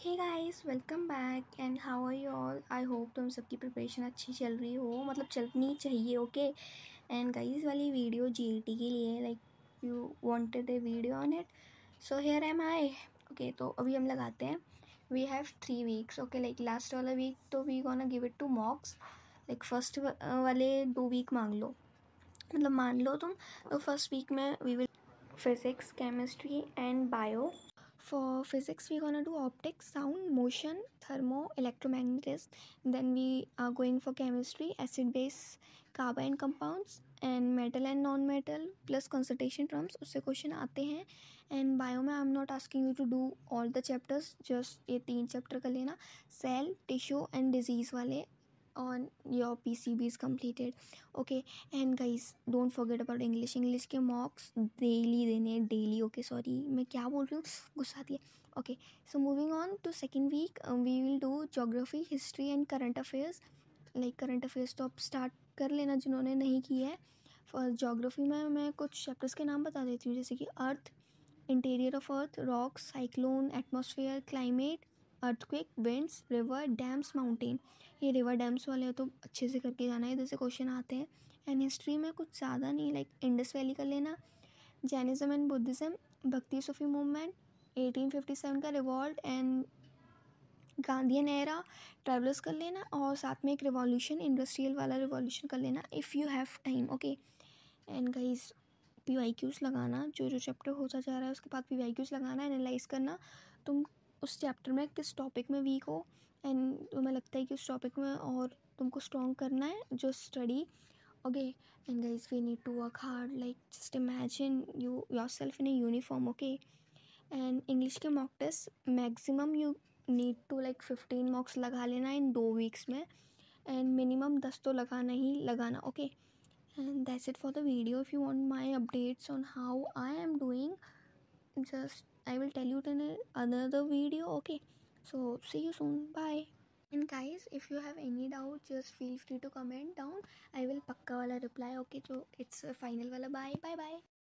Hey guys welcome back and how are you all I hope तुम सबकी preparation अच्छी चल रही हो मतलब चलनी चाहिए ओके एंड गाइस वाली वीडियो जी के लिए like you wanted a video on it so here am I okay तो अभी हम लगाते हैं. We have three weeks okay like last वाला वीक तो we gonna give it two mocks like first वाले दो वीक मांग लो. मतलब मान लो तुम तो फ़र्स्ट वीक में we will physics chemistry and bio For physics, we're gonna do optics, sound, motion, thermo, electromagnetism. Then we are going for chemistry, acid base, carbon compounds and metal and non metal plus consultation terms उससे question आते हैं and bio में I am not asking you to do all the chapters just ये तीन chapter कर लेना cell tissue and disease वाले on your PCB is completed okay and guys don't forget about English English के mocks daily देने daily okay sorry मैं क्या बोल रही हूँ गुस्सा आती है okay so moving on to second week um, we will do geography history and current affairs like current affairs तो आप start कर लेना जिन्होंने नहीं की है फॉर जोग्राफी में मैं कुछ चैप्टर्स के नाम बता देती हूँ जैसे कि earth interior of earth rocks cyclone atmosphere climate earthquake winds river dams mountain ये रिवर डैम्स वाले तो अच्छे से करके जाना है, इधर से क्वेश्चन आते हैं। एंड हिस्ट्री में कुछ ज़्यादा नहीं लाइक इंडस वैली कर लेना। जैनिज़म एंड बुद्धिज़्म भक्ति सूफी मूवमेंट 1857 का revolt and Gandhian era travellers कर लेना और साथ में एक रिवॉल्यूशन इंडस्ट्रियल वाला रिवॉल्यूशन कर लेना if you have time okay and guys p y qs लगाना जो जो चैप्टर होता जा रहा है, उसके बाद पी वाई क्यूज़ लगाना एनालाइज करना। तुम उस चैप्टर में किस टॉपिक में वीक हो एंड तुम्हें लगता है कि उस टॉपिक में और तुमको स्ट्रॉन्ग करना है, जो study okay and guys we need to work hard like just imagine you yourself in a uniform okay and English के mock test maximum you need to like fifteen mocks लगा लेना इन दो वीक्स में and minimum दस तो लगाना ही लगाना okay and that's it for the video if you want my updates on how I am doing just I will tell you in another video okay? So see you soon. Bye. And guys if you have any doubt just feel free to comment down. I will pakka wala reply okay? So it's a final wala. Bye bye bye